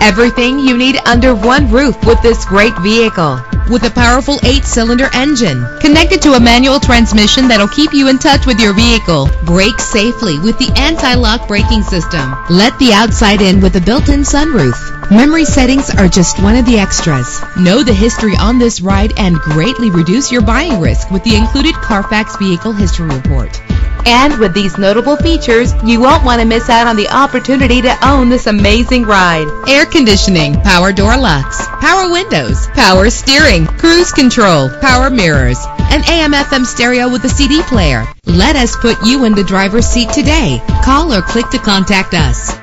Everything you need under one roof with this great vehicle. With a powerful eight-cylinder engine connected to a manual transmission that'll keep you in touch with your vehicle. Brake safely with the anti-lock braking system. Let the outside in with a built-in sunroof. Memory settings are just one of the extras. Know the history on this ride and greatly reduce your buying risk with the included Carfax Vehicle History Report. And with these notable features, you won't want to miss out on the opportunity to own this amazing ride. Air conditioning, power door locks, power windows, power steering, cruise control, power mirrors, an AM FM stereo with a CD player. Let us put you in the driver's seat today. Call or click to contact us.